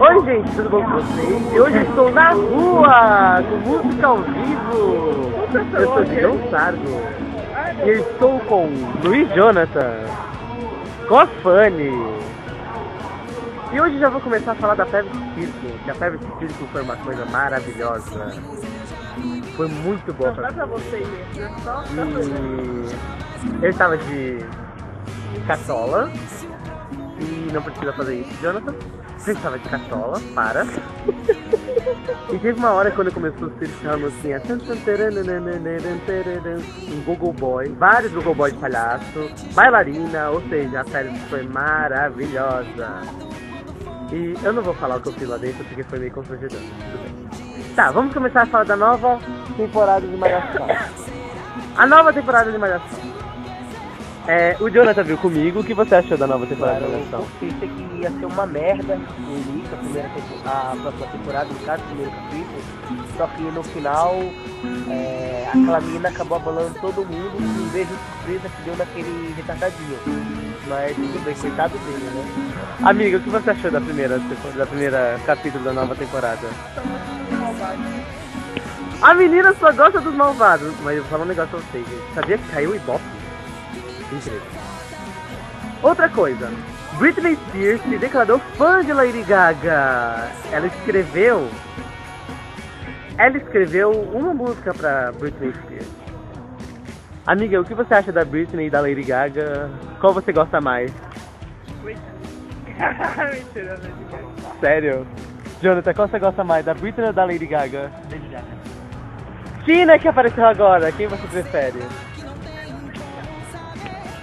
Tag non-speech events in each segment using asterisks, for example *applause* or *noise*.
Oi gente, tudo bom com vocês? E hoje eu estou na rua, com música ao vivo. Eu sou João Sargo. E eu estou com Luiz Jonathan, com a Fanny. E hoje já vou começar a falar da Febre Circo, que a Febre Circo foi uma coisa maravilhosa. Foi muito boa pra pra você ir, né? E eu estava de caçola. E não precisa fazer isso, Jonathan. Estava de caçola, para. e teve uma hora quando começou o circo, aquela musiquinha. Um Google Boy, vários Google Boy de palhaço, bailarina, ou seja, a série foi maravilhosa. E eu não vou falar o que eu fiz lá dentro porque foi meio constrangedor. Tá, vamos começar a falar da nova temporada de Malhação. A nova temporada de Malhação. É, o Jonathan viu comigo. O que você achou da nova temporada Claro, de eu pensei que ia ser uma merda no início, a primeira tempo- a próxima temporada, no caso, o primeiro capítulo. Só que no final, é, aquela menina acabou abalando todo mundo e um beijo surpresa que deu naquele retardadinho. Mas tudo bem, coitado dele, né? Amiga, o que você achou da primeira, da primeira capítulo da nova temporada? A menina só gosta dos malvados. Mas eu vou falar um negócio pra vocês, gente. Sabia que caiu o Ibope? Incrível. Outra coisa. Britney Spears se declarou fã de Lady Gaga. Ela escreveu... Ela escreveu uma música pra Britney Spears. Amiga, o que você acha da Britney e da Lady Gaga? Qual você gosta mais? *laughs* Mentira, não Sério? Jonathan, qual você gosta mais, da Britney ou da Lady Gaga? Tina que apareceu agora, quem você prefere?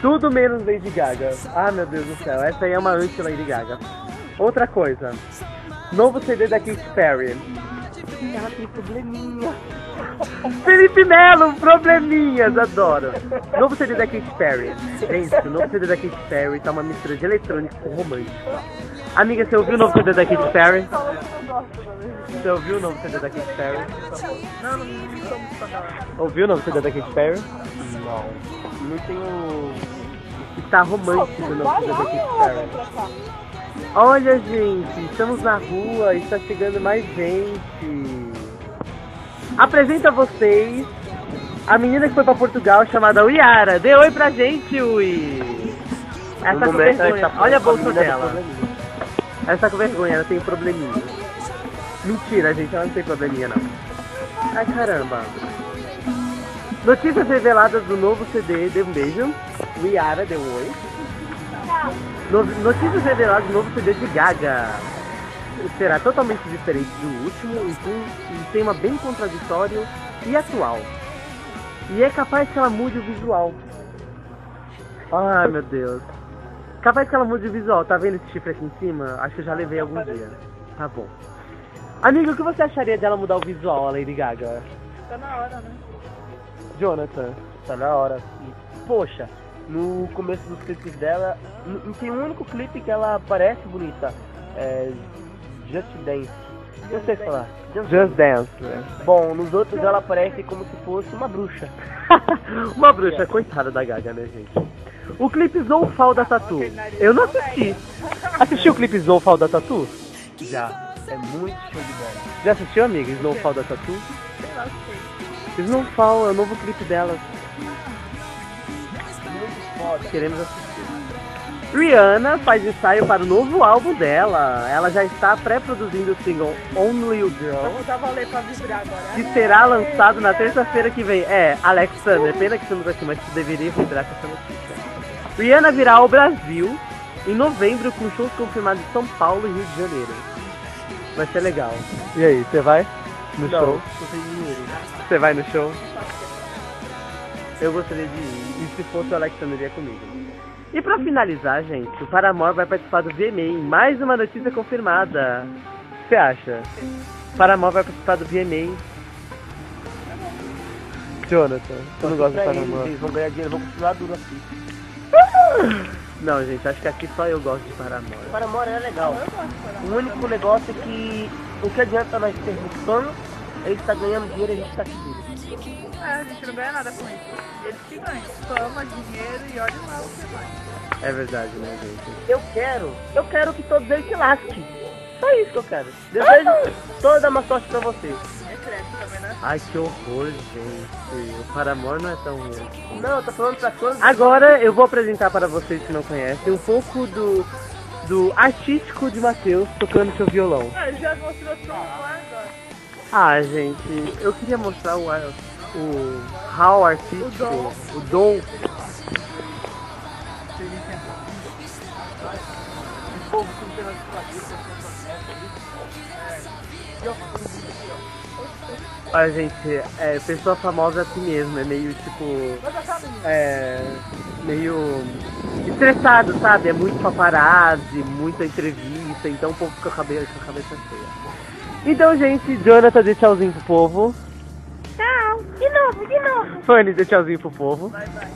Tudo menos Lady Gaga. Ah, meu Deus do céu, essa aí é uma anti-Lady Gaga. Outra coisa, novo CD da Katy Perry. Ela tem probleminha. *laughs* Felipe Melo, probleminhas, adoro. Novo CD da Katy Perry. Gente, o novo CD da Katy Perry tá uma mistura de eletrônico com romântico. Amiga, você ouviu o novo CD da Katy Perry? Você ouviu o novo CD da Katy Perry? Não, não, não. Ouviu o novo CD da Katy Perry? Não. Não tenho. Está romântico o novo CD da Katy Perry. Olha, gente, estamos na rua, está chegando mais gente. Apresento a vocês a menina que foi pra Portugal chamada Uiara. Dê oi pra gente, Ui. Tá momento, ela vergonha. tá Olha a bolsa dela. Ela tá com vergonha, ela tem probleminha. Mentira, gente, ela não tem probleminha não. Ai caramba. Notícias reveladas do novo CD, dê um beijo. Liara deu oi. No- Notícias reveladas do novo CD de Gaga. Será totalmente diferente do último e com um tema bem contraditório e atual. E é capaz que ela mude o visual. Ai meu Deus. Capaz que ela mude o visual, tá vendo esse chifre aqui em cima? Acho que eu já levei algum dia. Tá bom. Amigo, o que você acharia dela mudar o visual, a Lady Gaga? Tá na hora, né? Jonathan. Tá na hora. Poxa, no começo dos clipes dela, n- tem um único clipe que ela parece bonita. É. Just Dance. Não sei falar. Just Just Dance. Bom, nos outros ela parece como se fosse uma bruxa. *laughs* Uma bruxa, coitada da Gaga, né, gente? O clipe Zoufal da Tatu. Eu não assisti. Assistiu o clipe Zoufal da Tatu? Já. É muito show de bola. Já assistiu, amiga? Snowfall da Tatu? Sei lá, sei. Snowfall é o novo clipe dela. Muito foda. Queremos assistir. Rihanna faz ensaio para o novo álbum dela. Ela já está pré-produzindo o single Only You Girl. Vou usar valer pra vibrar agora. que será lançado na terça-feira que vem. É, Alexander, pena que estamos aqui, mas tu deveria vibrar com essa notícia. Rihanna virá ao Brasil em novembro com shows confirmados em São Paulo e Rio de Janeiro. Vai ser legal. E aí, você vai no Não, show? não tem dinheiro. Você vai no show? Eu gostaria de ir. E se fosse o Alexander, ia comigo. E pra finalizar, gente, o Paramore vai participar do VMA. Mais uma notícia confirmada. O que você acha? Paramore vai participar do VMA. Jonathan, você não gosta do Paramore? Eles vão ganhar dinheiro, vão continuar duro assim. Não, gente, acho que aqui só eu gosto de Paramore. Paramore é legal. O único negócio é que o que adianta nós termos fã, eles estão ganhando dinheiro e a gente tá aqui. É, a gente não ganha nada com isso. Eles que ganham. Fama, dinheiro e olha lá o que mais. É verdade, né, gente? Eu quero, eu quero que todos eles se lasquem. Só isso que eu quero. Desejo toda uma sorte pra você. Também, né? Ai, que horror, gente. O Paramor não é tão ruim. Não, eu tô falando pra todos. Agora eu vou apresentar para vocês que não conhecem um pouco do, do artístico de Matheus tocando seu violão. Ah, já mostrou tudo lá agora. Ah, gente, eu queria mostrar o, o how artístico, O dom. o dom. Olha, gente, é, pessoa famosa é assim mesmo, é meio tipo. É. meio. estressado, sabe? É muito paparazzi, muita entrevista, então o povo fica com a cabeça, com a cabeça cheia. Então, gente, Jonathan, dê tchauzinho pro povo. Tchau. De novo, de novo. Fanny, dê tchauzinho pro povo. Vai, vai.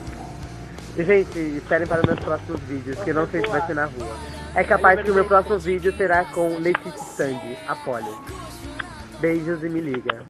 E, gente, esperem para meus próximos vídeos, que eu não sei se vai ser na rua. É capaz que o meu próximo vídeo será com Letícia Sandy, Apollo. Beijos e me liga.